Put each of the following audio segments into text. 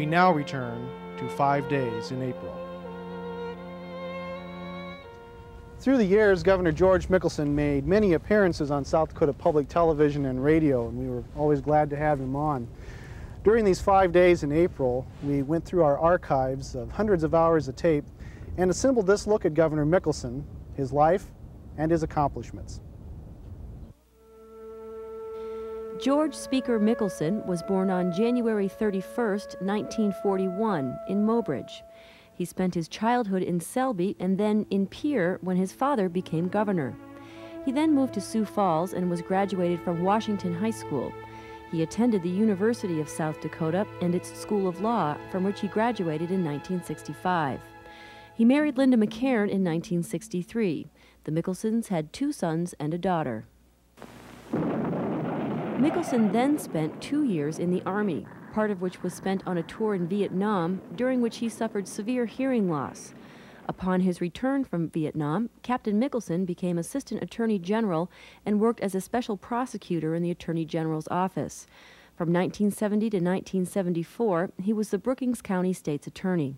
We now return to five days in April. Through the years, Governor George Mickelson made many appearances on South Dakota Public Television and radio, and we were always glad to have him on. During these five days in April, we went through our archives of hundreds of hours of tape and assembled this look at Governor Mickelson, his life, and his accomplishments. George Speaker Mickelson was born on January 31, 1941, in Mobridge. He spent his childhood in Selby and then in Pierre when his father became governor. He then moved to Sioux Falls and was graduated from Washington High School. He attended the University of South Dakota and its School of Law, from which he graduated in 1965. He married Linda McKahan in 1963. The Mickelsons had two sons and a daughter. Mickelson then spent two years in the Army part of which was spent on a tour in Vietnam, during which he suffered severe hearing loss. Upon his return from Vietnam, Captain Mickelson became Assistant Attorney General and worked as a special prosecutor in the Attorney General's office. From 1970 to 1974, he was the Brookings County State's Attorney.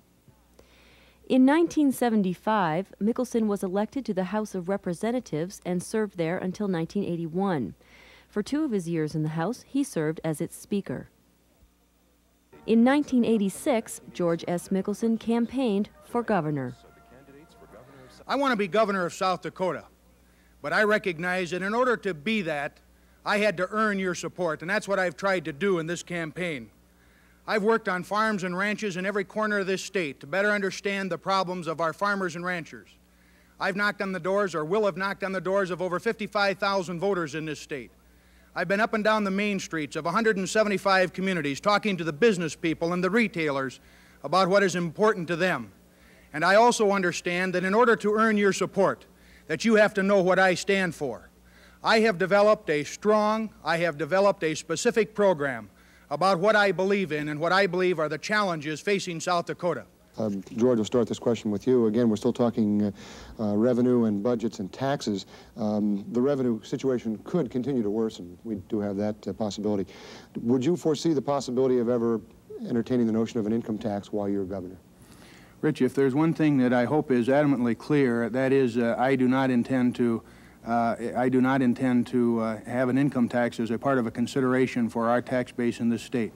In 1975, Mickelson was elected to the House of Representatives and served there until 1981. For two of his years in the House, he served as its Speaker. In 1986, George S. Mickelson campaigned for governor. I want to be governor of South Dakota, but I recognize that in order to be that, I had to earn your support, and that's what I've tried to do in this campaign. I've worked on farms and ranches in every corner of this state to better understand the problems of our farmers and ranchers. I've knocked on the doors, or will have knocked on the doors, of over 55,000 voters in this state. I've been up and down the main streets of 175 communities talking to the business people and the retailers about what is important to them. And I also understand that in order to earn your support, that you have to know what I stand for. I have developed a strong, I have developed a specific program about what I believe in and what I believe are the challenges facing South Dakota. Um, George, will start this question with you. Again, we're still talking uh, uh, revenue and budgets and taxes. Um, the revenue situation could continue to worsen. We do have that uh, possibility. Would you foresee the possibility of ever entertaining the notion of an income tax while you're governor? Rich, if there's one thing that I hope is adamantly clear, that is uh, I do not intend to uh, I do not intend to uh, have an income tax as a part of a consideration for our tax base in this state.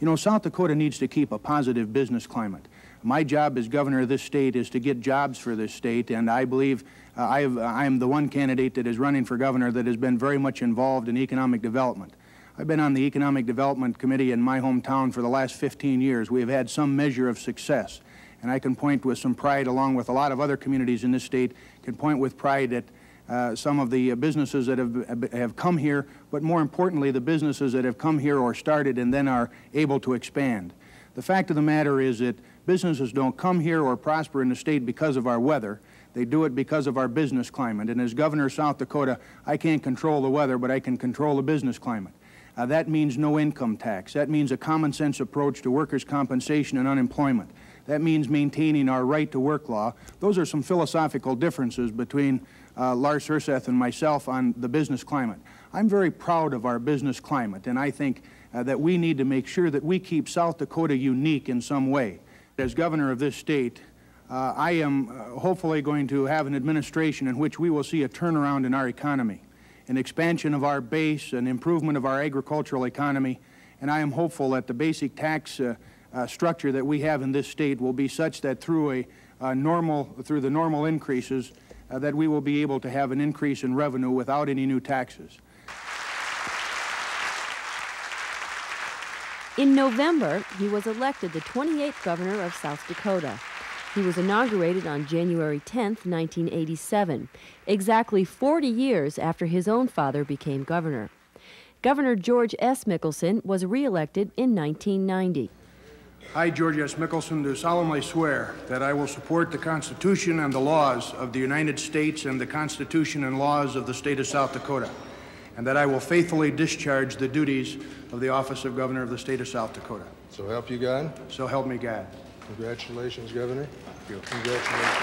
You know, South Dakota needs to keep a positive business climate. My job as governor of this state is to get jobs for this state, and I believe uh, I am the one candidate that is running for governor that has been very much involved in economic development. I've been on the Economic Development Committee in my hometown for the last 15 years. We have had some measure of success, and I can point with some pride, along with a lot of other communities in this state, can point with pride at uh, some of the businesses that have, have come here, but more importantly, the businesses that have come here or started and then are able to expand. The fact of the matter is that Businesses don't come here or prosper in the state because of our weather. They do it because of our business climate. And as governor of South Dakota, I can't control the weather, but I can control the business climate. Uh, that means no income tax. That means a common sense approach to workers' compensation and unemployment. That means maintaining our right to work law. Those are some philosophical differences between uh, Lars Herseth and myself on the business climate. I'm very proud of our business climate, and I think uh, that we need to make sure that we keep South Dakota unique in some way. As governor of this state, uh, I am uh, hopefully going to have an administration in which we will see a turnaround in our economy, an expansion of our base, an improvement of our agricultural economy, and I am hopeful that the basic tax uh, uh structure that we have in this state will be such that through a normal, through the normal increases, uh, that we will be able to have an increase in revenue without any new taxes. In November, he was elected the 28th governor of South Dakota. He was inaugurated on January 10, 1987, exactly 40 years after his own father became governor. Governor George S. Mickelson was reelected in 1990. I, George S. Mickelson, do solemnly swear that I will support the Constitution and the laws of the United States and the Constitution and laws of the state of South Dakota and that I will faithfully discharge the duties of the office of Governor of the state of South Dakota. So help you God? So help me God. Congratulations, Governor. Thank you. Congratulations.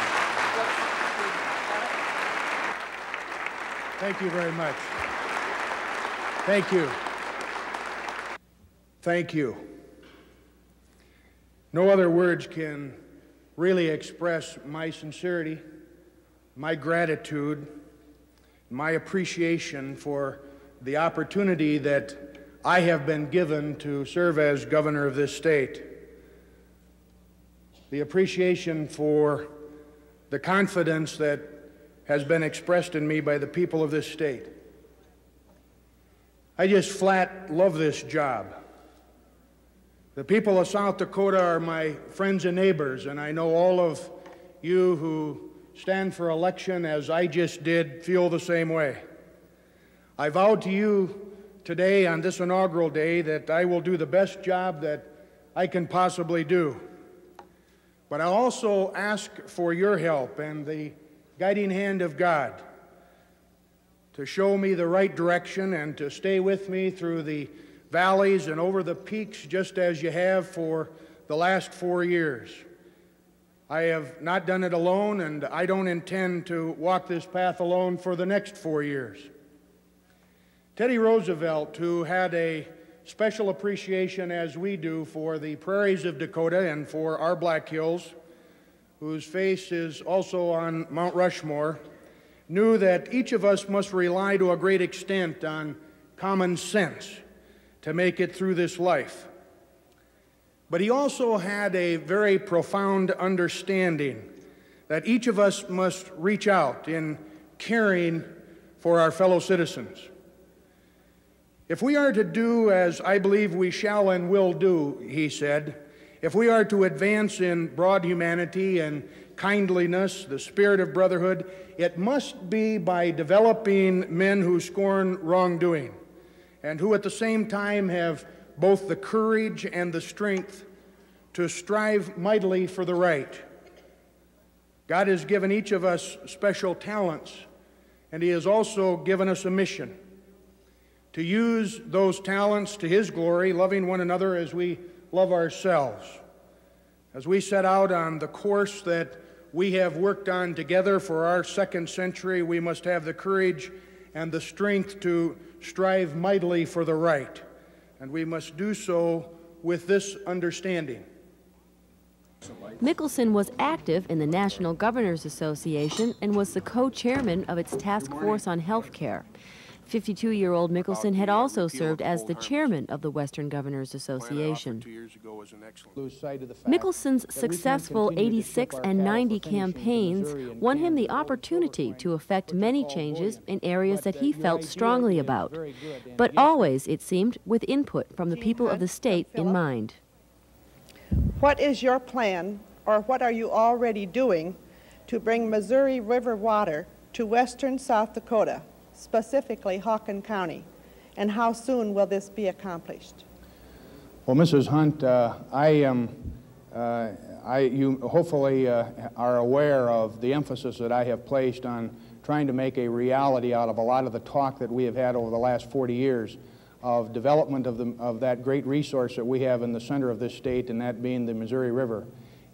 Thank you very much. Thank you. Thank you. No other words can really express my sincerity, my gratitude, my appreciation for the opportunity that I have been given to serve as governor of this state. The appreciation for the confidence that has been expressed in me by the people of this state. I just flat love this job. The people of South Dakota are my friends and neighbors, and I know all of you who stand for election, as I just did, feel the same way. I vow to you today, on this inaugural day, that I will do the best job that I can possibly do. But I also ask for your help and the guiding hand of God to show me the right direction and to stay with me through the valleys and over the peaks just as you have for the last four years. I have not done it alone, and I don't intend to walk this path alone for the next four years. Teddy Roosevelt, who had a special appreciation as we do for the prairies of Dakota and for our Black Hills, whose face is also on Mount Rushmore, knew that each of us must rely to a great extent on common sense to make it through this life. But he also had a very profound understanding that each of us must reach out in caring for our fellow citizens. If we are to do as I believe we shall and will do, he said, if we are to advance in broad humanity and kindliness, the spirit of brotherhood, it must be by developing men who scorn wrongdoing and who at the same time have both the courage and the strength to strive mightily for the right. God has given each of us special talents, and He has also given us a mission to use those talents to His glory, loving one another as we love ourselves. As we set out on the course that we have worked on together for our second century, we must have the courage and the strength to strive mightily for the right. And we must do so with this understanding. Mickelson was active in the National Governors Association and was the co-chairman of its task force on health care. 52 year old Mickelson had also served as the chairman of the Western Governors Association. Mickelson's successful 86 and 90 campaigns won him the opportunity to effect many changes in areas that he felt strongly about, but always, it seemed, with input from the people of the state in mind. What is your plan, or what are you already doing, to bring Missouri River water to western South Dakota? Specifically Haakon County, and how soon will this be accomplished? Well, Mrs. Hunt, uh, I am, uh, I, you hopefully uh, are aware of the emphasis that I have placed on trying to make a reality out of a lot of the talk that we have had over the last 40 years of development of, the, of that great resource that we have in the center of this state, and that being the Missouri River,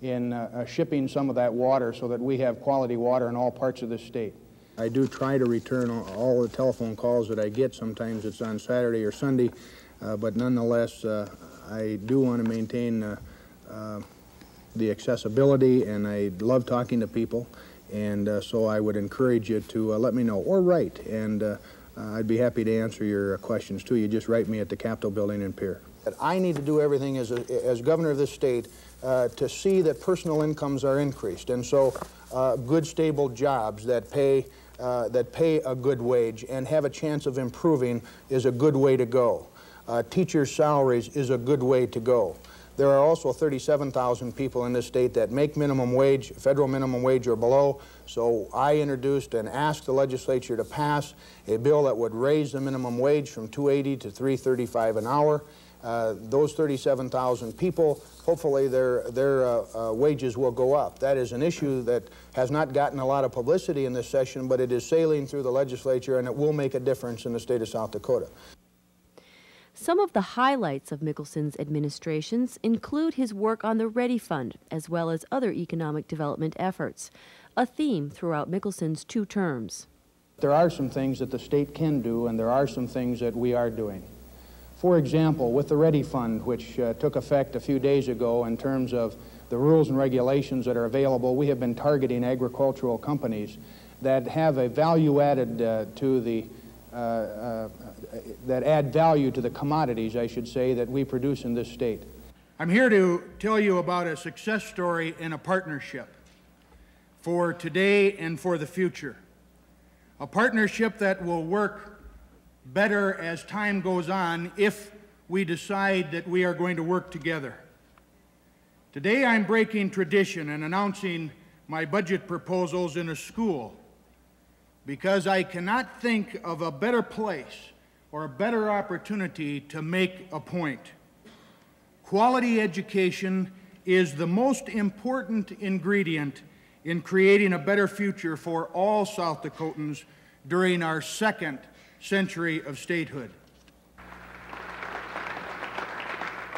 in uh, shipping some of that water so that we have quality water in all parts of this state. I do try to return all the telephone calls that I get. Sometimes it's on Saturday or Sunday, uh, but nonetheless, uh, I do want to maintain uh, uh, the accessibility, and I love talking to people, and uh, so I would encourage you to let me know or write, and I'd be happy to answer your questions too. You just write me at the Capitol Building in Pierre. I need to do everything as, a, as governor of this state uh, to see that personal incomes are increased. And so uh, good, stable jobs that pay uh, that pay a good wage and have a chance of improving is a good way to go. Uh, teachers' salaries is a good way to go. There are also 37,000 people in this state that make minimum wage, federal minimum wage or below. So I introduced and asked the legislature to pass a bill that would raise the minimum wage from 280 to 335 an hour. Uh, those 37,000 people, hopefully their, their uh, uh, wages will go up. That is an issue that has not gotten a lot of publicity in this session, but it is sailing through the legislature and it will make a difference in the state of South Dakota. Some of the highlights of Mickelson's administrations include his work on the REDI Fund, as well as other economic development efforts, a theme throughout Mickelson's two terms. There are some things that the state can do, and there are some things that we are doing. For example, with the REDI Fund, which uh, took effect a few days ago in terms of the rules and regulations that are available, we have been targeting agricultural companies that have a value added uh, to the, uh, uh, that add value to the commodities, I should say, that we produce in this state. I'm here to tell you about a success story in a partnership for today and for the future. A partnership that will work better as time goes on if we decide that we are going to work together. Today I'm breaking tradition and announcing my budget proposals in a school because I cannot think of a better place or a better opportunity to make a point. Quality education is the most important ingredient in creating a better future for all South Dakotans during our second century of statehood.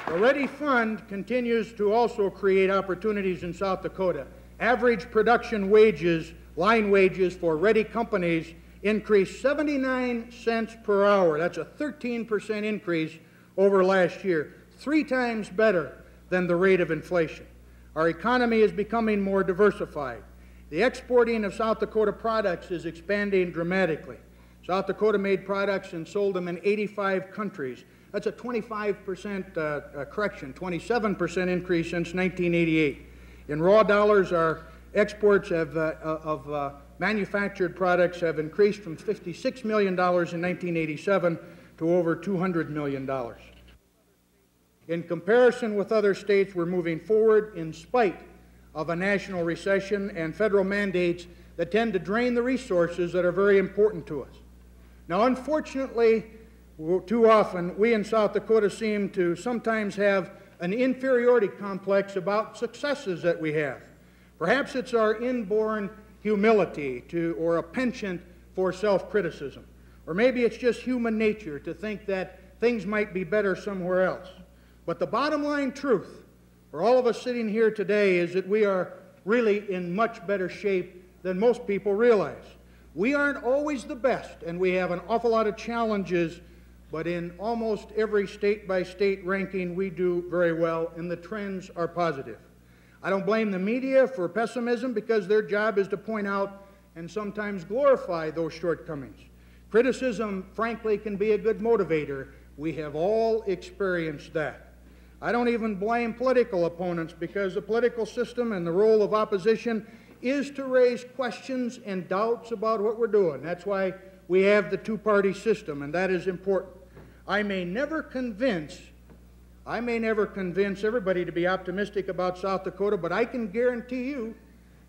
The REDI Fund continues to also create opportunities in South Dakota. Average production wages, line wages for REDI companies increased 79 cents per hour. That's a 13% increase over last year, three times better than the rate of inflation. Our economy is becoming more diversified. The exporting of South Dakota products is expanding dramatically. South Dakota made products and sold them in 85 countries. That's a 25% uh, uh, correction, 27% increase since 1988. In raw dollars, our exports have, uh, uh of uh, manufactured products have increased from $56 million in 1987 to over $200 million. In comparison with other states, we're moving forward in spite of a national recession and federal mandates that tend to drain the resources that are very important to us. Now, unfortunately, too often, we in South Dakota seem to sometimes have an inferiority complex about successes that we have. Perhaps it's our inborn humility to, or a penchant for self criticism. Or maybe it's just human nature to think that things might be better somewhere else. But the bottom line truth for all of us sitting here today is that we are really in much better shape than most people realize. We aren't always the best, and we have an awful lot of challenges, but in almost every state by state ranking, we do very well, and the trends are positive. I don't blame the media for pessimism because their job is to point out and sometimes glorify those shortcomings. Criticism, frankly, can be a good motivator. We have all experienced that. I don't even blame political opponents because the political system and the role of opposition is to raise questions and doubts about what we're doing. That's why we have the two party system, and that is important. I may never convince, I may never convince everybody to be optimistic about South Dakota, but I can guarantee you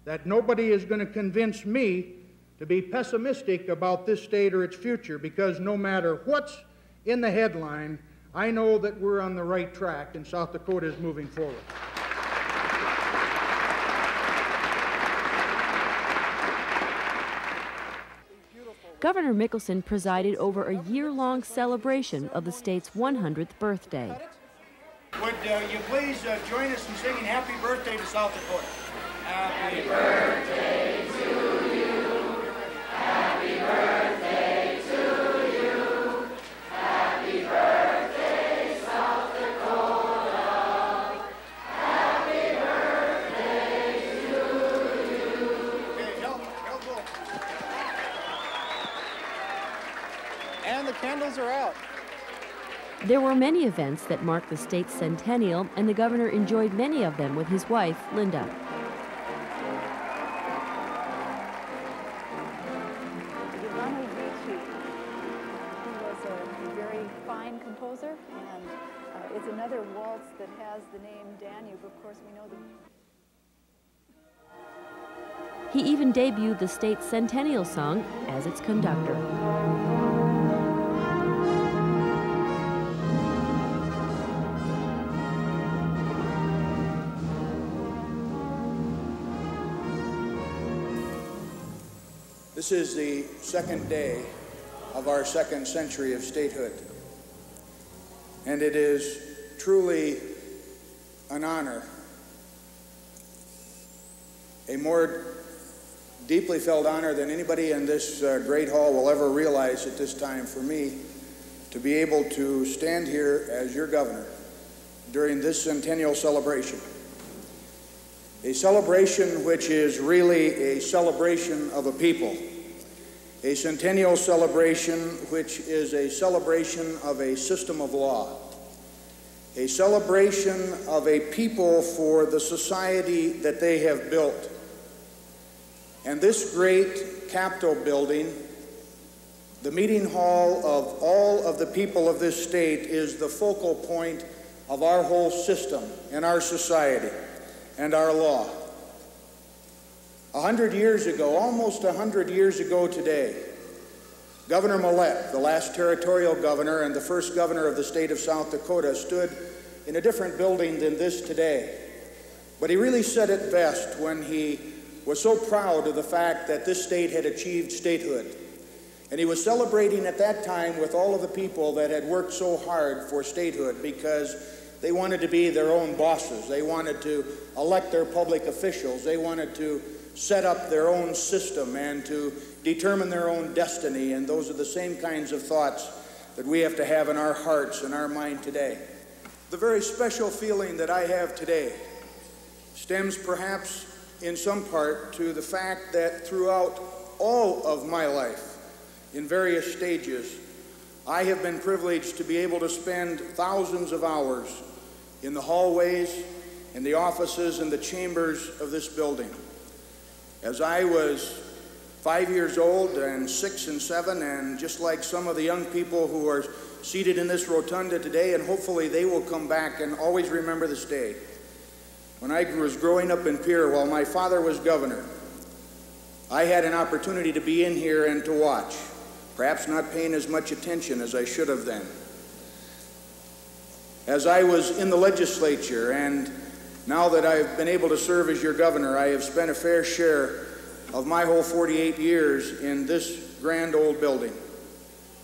that nobody is going to convince me to be pessimistic about this state or its future because no matter what's in the headline, I know that we're on the right track and South Dakota is moving forward. Governor Mickelson presided over a year-long celebration of the state's 100th birthday. Would uh, you please uh, join us in singing Happy Birthday to South Dakota? Happy birthday There were many events that marked the state's centennial, and the governor enjoyed many of them with his wife, Linda. He even debuted the state's centennial song as its conductor. This is the second day of our second century of statehood. And it is truly an honor, a more deeply felt honor than anybody in this uh, great hall will ever realize at this time for me to be able to stand here as your governor during this centennial celebration. A celebration which is really a celebration of a people. A centennial celebration which is a celebration of a system of law. A celebration of a people for the society that they have built. And this great Capitol building, the meeting hall of all of the people of this state, is the focal point of our whole system and our society and our law. A hundred years ago, almost a hundred years ago today, Governor Mellette, the last territorial governor and the first governor of the state of South Dakota, stood in a different building than this today. But he really said it best when he was so proud of the fact that this state had achieved statehood. And he was celebrating at that time with all of the people that had worked so hard for statehood because they wanted to be their own bosses. They wanted to elect their public officials. They wanted to set up their own system and to determine their own destiny. And those are the same kinds of thoughts that we have to have in our hearts and our mind today. The very special feeling that I have today stems perhaps in some part to the fact that throughout all of my life, in various stages, I have been privileged to be able to spend thousands of hours in the hallways, in the offices, and the chambers of this building. As I was five years old and six and seven, and just like some of the young people who are seated in this rotunda today, and hopefully they will come back and always remember this day. When I was growing up in Pierre while my father was governor, I had an opportunity to be in here and to watch, perhaps not paying as much attention as I should have then. As I was in the legislature and now that I've been able to serve as your governor, I have spent a fair share of my whole 48 years in this grand old building.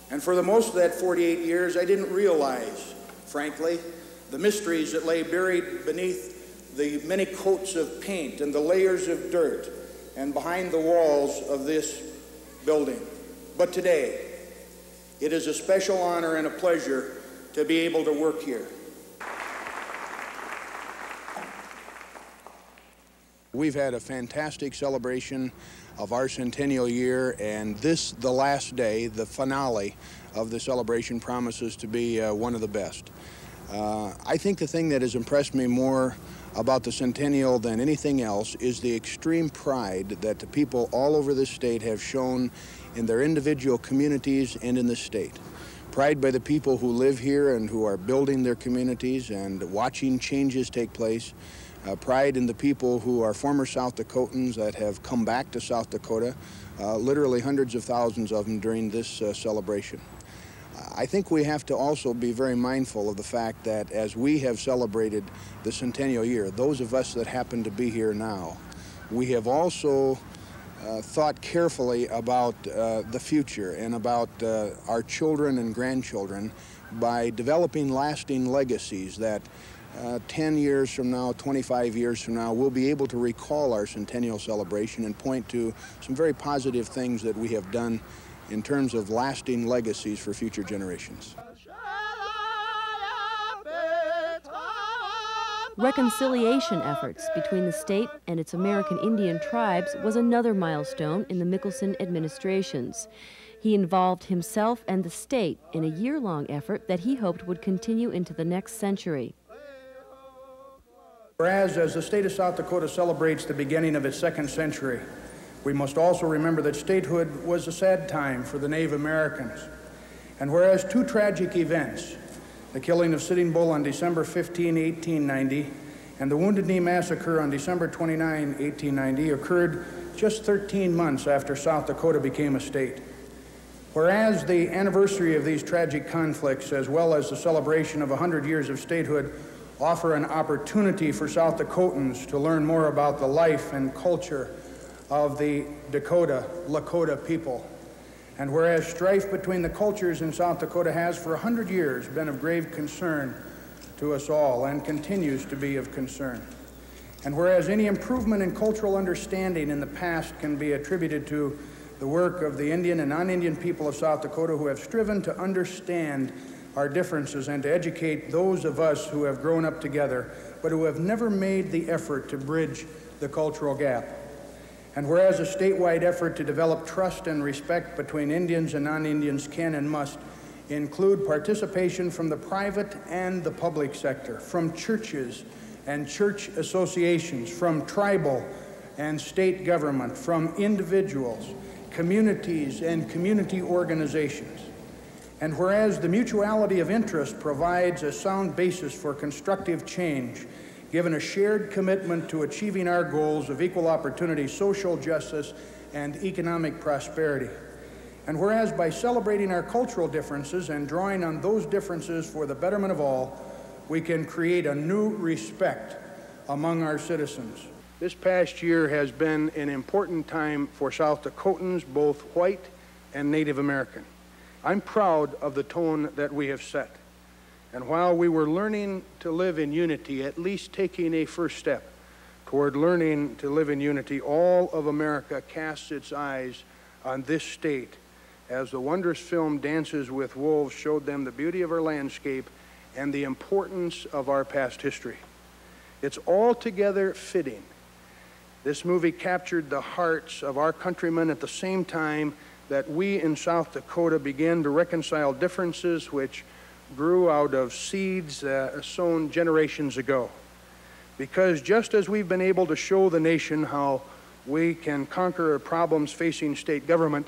And for the most of that 48 years, I didn't realize, frankly, the mysteries that lay buried beneath the many coats of paint and the layers of dirt and behind the walls of this building. But today, it is a special honor and a pleasure to be able to work here. We've had a fantastic celebration of our centennial year, and this, the last day, the finale of the celebration, promises to be uh, one of the best. Uh, I think the thing that has impressed me more about the centennial than anything else is the extreme pride that the people all over the state have shown in their individual communities and in the state. Pride by the people who live here and who are building their communities and watching changes take place uh, pride in the people who are former South Dakotans that have come back to South Dakota, uh, literally hundreds of thousands of them during this uh, celebration. I think we have to also be very mindful of the fact that as we have celebrated the centennial year, those of us that happen to be here now, we have also uh, thought carefully about uh, the future and about uh, our children and grandchildren by developing lasting legacies that uh, 10 years from now, 25 years from now, we'll be able to recall our centennial celebration and point to some very positive things that we have done in terms of lasting legacies for future generations. Reconciliation efforts between the state and its American Indian tribes was another milestone in the Mickelson administrations. He involved himself and the state in a year long effort that he hoped would continue into the next century. Whereas, as the state of South Dakota celebrates the beginning of its second century, we must also remember that statehood was a sad time for the Native Americans. And whereas two tragic events, the killing of Sitting Bull on December 15, 1890, and the Wounded Knee Massacre on December 29, 1890, occurred just 13 months after South Dakota became a state. Whereas the anniversary of these tragic conflicts, as well as the celebration of 100 years of statehood, offer an opportunity for South Dakotans to learn more about the life and culture of the Dakota, Lakota people. And whereas strife between the cultures in South Dakota has for 100 years been of grave concern to us all and continues to be of concern, and whereas any improvement in cultural understanding in the past can be attributed to the work of the Indian and non-Indian people of South Dakota who have striven to understand our differences and to educate those of us who have grown up together, but who have never made the effort to bridge the cultural gap. And whereas a statewide effort to develop trust and respect between Indians and non-Indians can and must include participation from the private and the public sector, from churches and church associations, from tribal and state government, from individuals, communities, and community organizations. And whereas the mutuality of interest provides a sound basis for constructive change, given a shared commitment to achieving our goals of equal opportunity, social justice, and economic prosperity. And whereas by celebrating our cultural differences and drawing on those differences for the betterment of all, we can create a new respect among our citizens. This past year has been an important time for South Dakotans, both white and Native American. I'm proud of the tone that we have set. And while we were learning to live in unity, at least taking a first step toward learning to live in unity, all of America casts its eyes on this state as the wondrous film Dances with Wolves showed them the beauty of our landscape and the importance of our past history. It's altogether fitting. This movie captured the hearts of our countrymen at the same time that we in South Dakota began to reconcile differences which grew out of seeds uh, sown generations ago. Because just as we've been able to show the nation how we can conquer problems facing state government,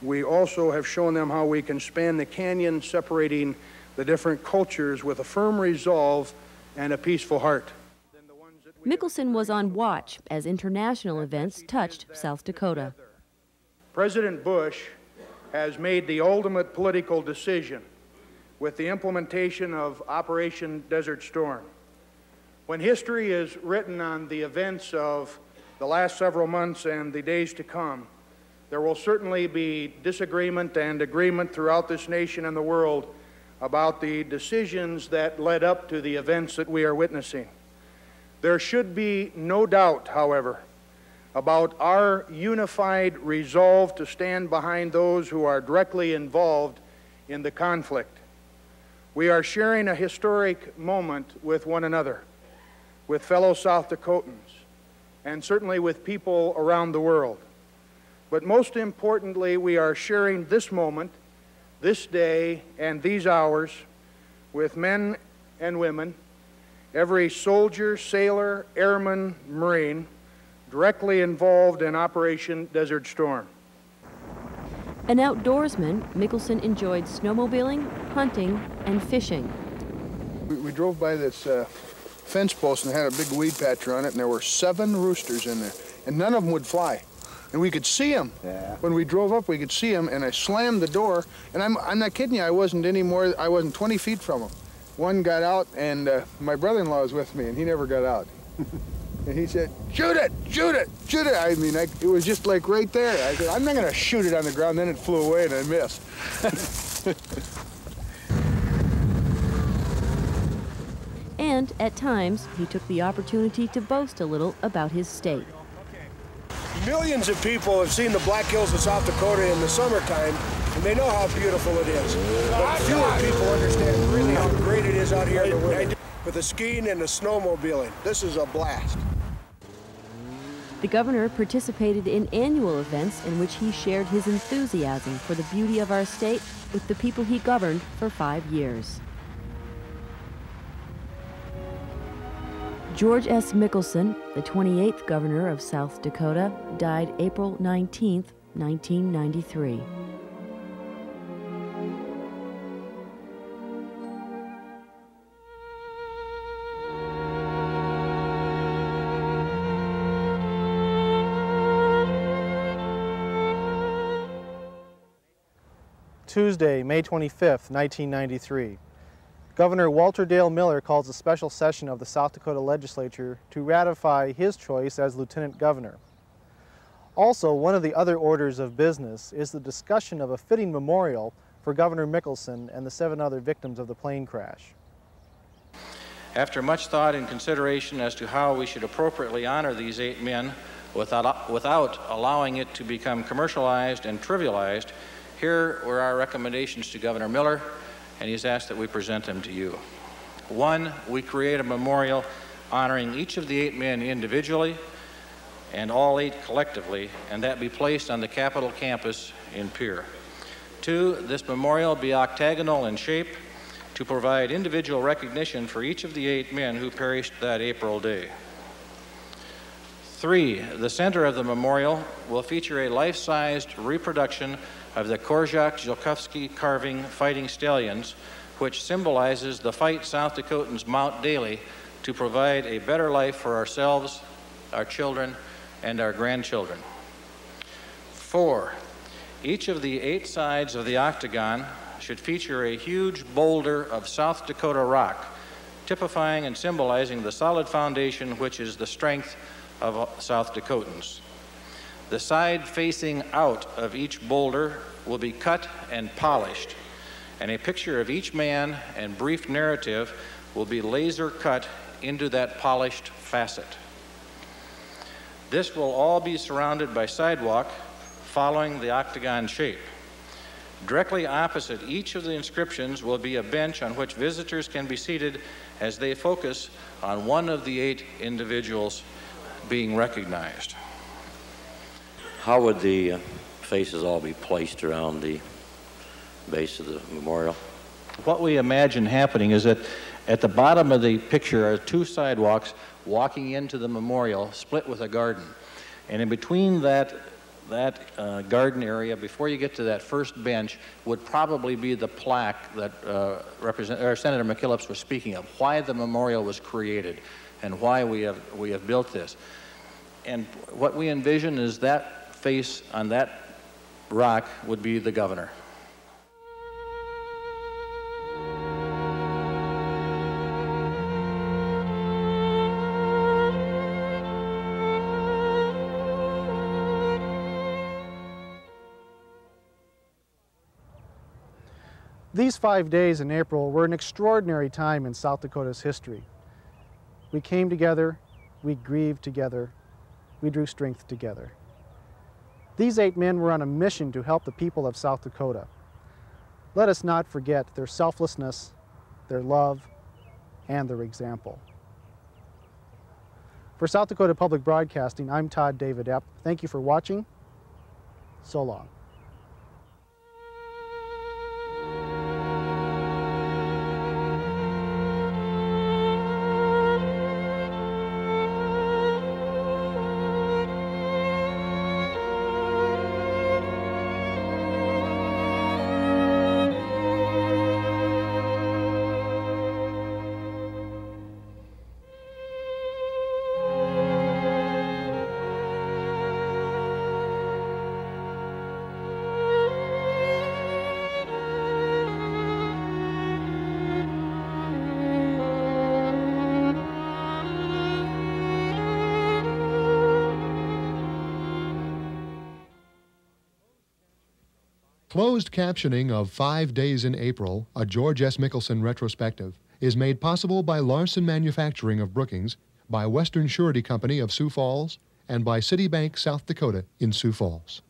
we also have shown them how we can span the canyon separating the different cultures with a firm resolve and a peaceful heart. Mickelson was on watch as international events touched South Dakota. President Bush has made the ultimate political decision with the implementation of Operation Desert Storm. When history is written on the events of the last several months and the days to come, there will certainly be disagreement and agreement throughout this nation and the world about the decisions that led up to the events that we are witnessing. There should be no doubt, however, about our unified resolve to stand behind those who are directly involved in the conflict. We are sharing a historic moment with one another, with fellow South Dakotans, and certainly with people around the world. But most importantly, we are sharing this moment, this day, and these hours with men and women, every soldier, sailor, airman, Marine directly involved in Operation Desert Storm. An outdoorsman, Mickelson enjoyed snowmobiling, hunting, and fishing. We, we drove by this uh, fence post and it had a big weed patch on it, and there were seven roosters in there, and none of them would fly and we could see them. Yeah. When we drove up, we could see them, and I slammed the door, and I'm, I'm not kidding you, I wasn't any more, I wasn't 20 feet from them. One got out, and uh, my brother-in-law was with me, and he never got out. and he said, shoot it, shoot it, shoot it. I mean, I, it was just like right there. I said, I'm not gonna shoot it on the ground, then it flew away, and I missed. and at times, he took the opportunity to boast a little about his state. Millions of people have seen the Black Hills of South Dakota in the summertime, and they know how beautiful it is. But fewer people understand really how great it is out here in the winter. With the skiing and the snowmobiling, this is a blast. The governor participated in annual events in which he shared his enthusiasm for the beauty of our state with the people he governed for five years. George S. Mickelson, the 28th governor of South Dakota, died April 19, 1993. Tuesday, May 25, 1993. Governor Walter Dale Miller calls a special session of the South Dakota Legislature to ratify his choice as Lieutenant Governor. Also, one of the other orders of business is the discussion of a fitting memorial for Governor Mickelson and the seven other victims of the plane crash. After much thought and consideration as to how we should appropriately honor these eight men without, without allowing it to become commercialized and trivialized, here were our recommendations to Governor Miller, and he's asked that we present them to you. One, we create a memorial honoring each of the eight men individually and all eight collectively, and that be placed on the Capitol campus in Pierre. Two, this memorial be octagonal in shape to provide individual recognition for each of the eight men who perished that April day. Three, the center of the memorial will feature a life-sized reproduction of the Korczak Ziolkowski carving Fighting Stallions, which symbolizes the fight South Dakotans mount daily to provide a better life for ourselves, our children, and our grandchildren. Four, each of the eight sides of the octagon should feature a huge boulder of South Dakota rock, typifying and symbolizing the solid foundation which is the strength of South Dakotans. The side facing out of each boulder will be cut and polished, and a picture of each man and brief narrative will be laser cut into that polished facet. This will all be surrounded by sidewalk following the octagon shape. Directly opposite each of the inscriptions will be a bench on which visitors can be seated as they focus on one of the eight individuals being recognized. How would the uh, faces all be placed around the base of the memorial? What we imagine happening is that at the bottom of the picture are two sidewalks walking into the memorial, split with a garden. And in between that, that uh, garden area, before you get to that first bench, would probably be the plaque that uh, Senator McKillops was speaking of, why the memorial was created and why we have, we have built this. And what we envision is that face on that rock would be the governor. These five days in April were an extraordinary time in South Dakota's history. We came together, we grieved together, we drew strength together. These eight men were on a mission to help the people of South Dakota. Let us not forget their selflessness, their love, and their example. For South Dakota Public Broadcasting, I'm Todd David Epp. Thank you for watching. So long. Closed captioning of Five Days in April, a George S. Mickelson retrospective, is made possible by Larson Manufacturing of Brookings, by Western Surety Company of Sioux Falls, and by Citibank South Dakota in Sioux Falls.